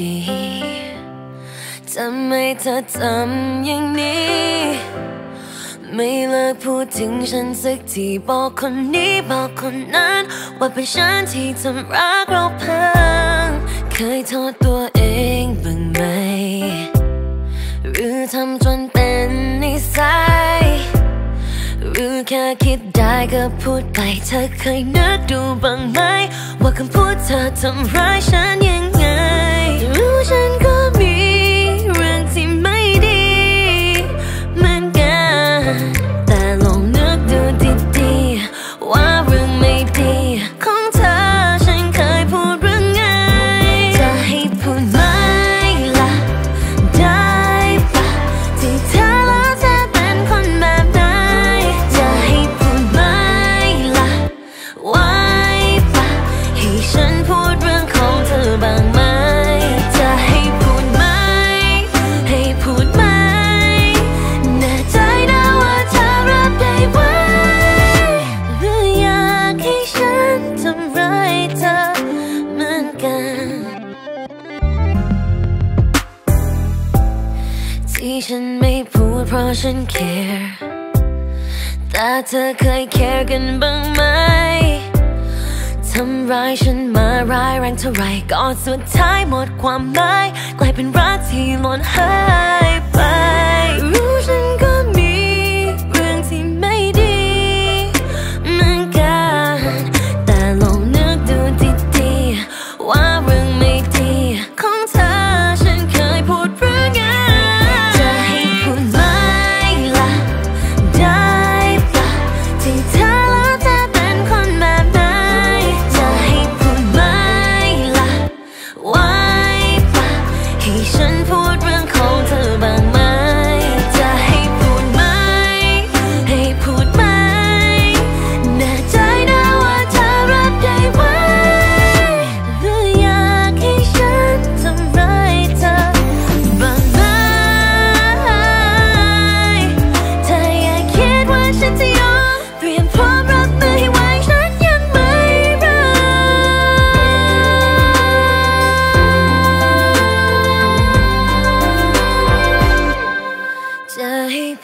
ดี ทำไมเธอทำอย่างนี้ ไม่เลิกพูดถึงฉันสักทีบอกคนนี้บอกคนนั้น ว่าเป็นฉันที่ทำรักเราพัง เคยโทษตัวเองบ้างไหม หรือทำจนเป็นนิสัยหรือแค่คิดได้ก็พูดไป เธอเคยนึกดูบ้างไหม ว่าคำพูดเธอทำร้ายฉันยัง ไที่ฉันไม่พูดเพราะฉัน care แต่เธอเคย care กันบ้างไหมทำร้ายฉันมาร้ายแรงเท่าไรก็สุดท้ายหมดความหมายกลายเป็นรักที่หล่นหาย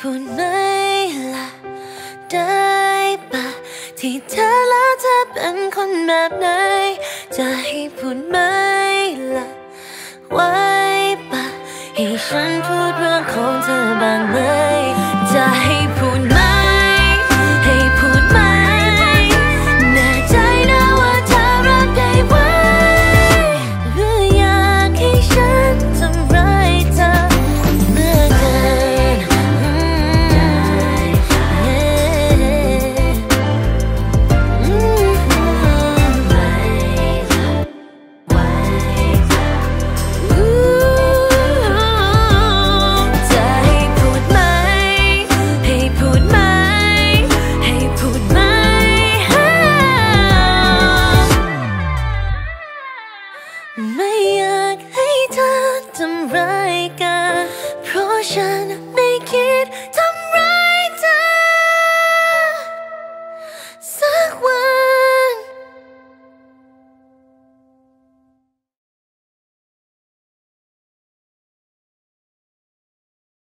ให้พูดไหมล่ะ ได้ปะที่เธอแล้วเธอเป็นคนแบบไหน จะให้พูดไหมล่ะ ไว้ปะให้ฉันพูดเรื่องของเธอบ้างไหม